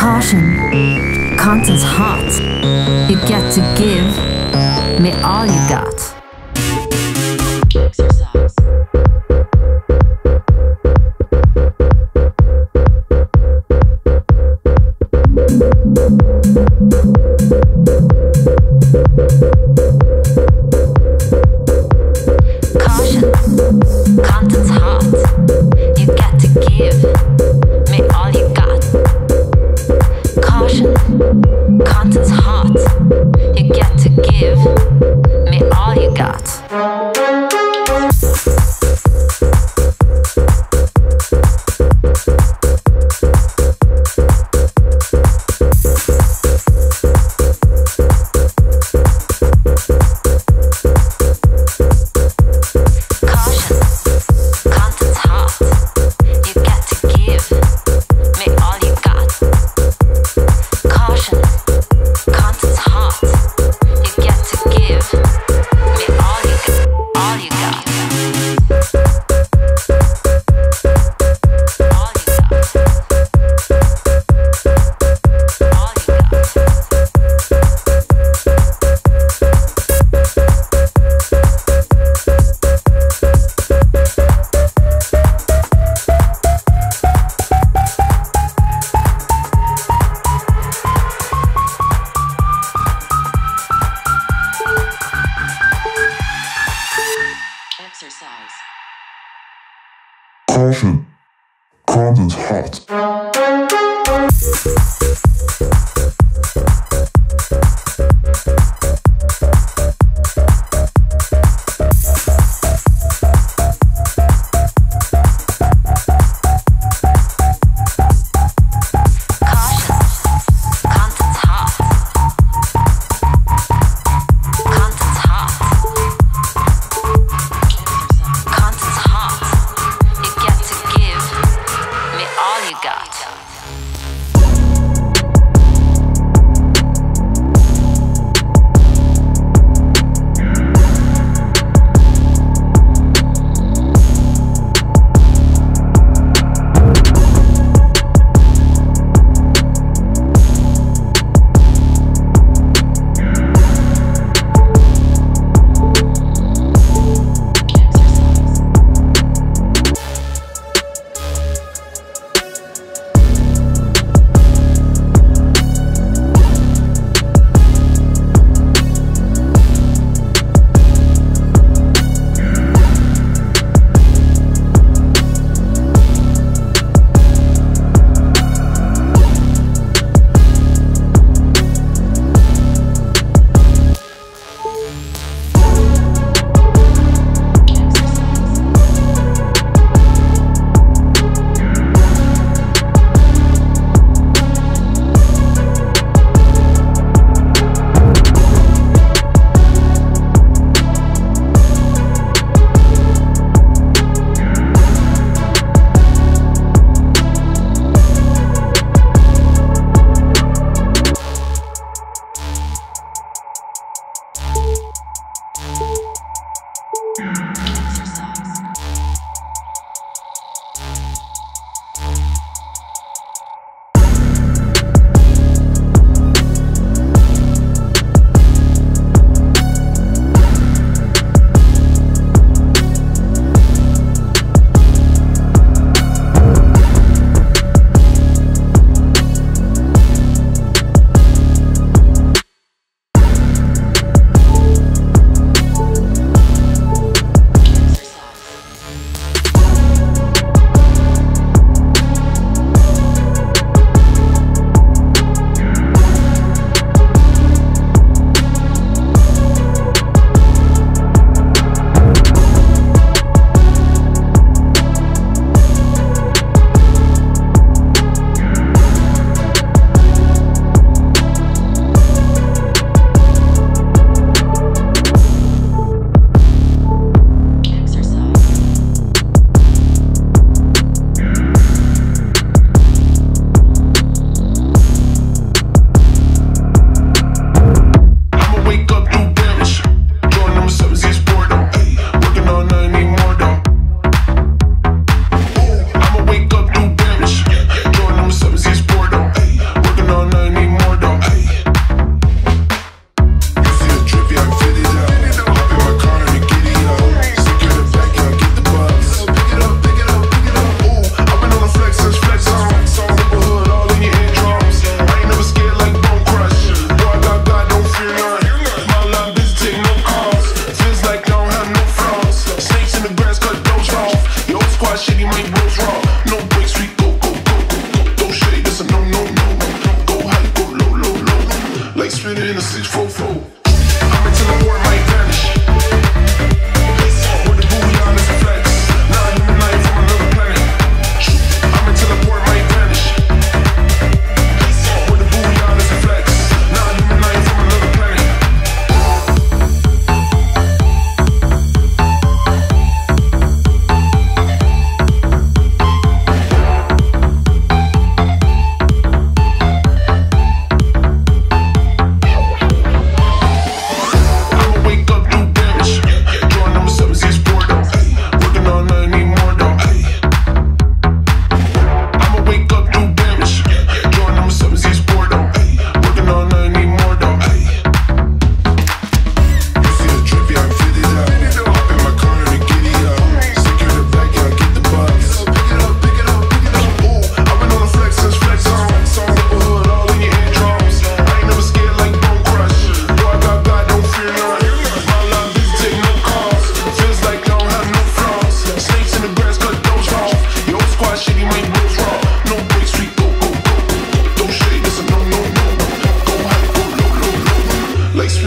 Caution, content's hot. You get to give me all you got. Cold Content hot.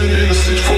message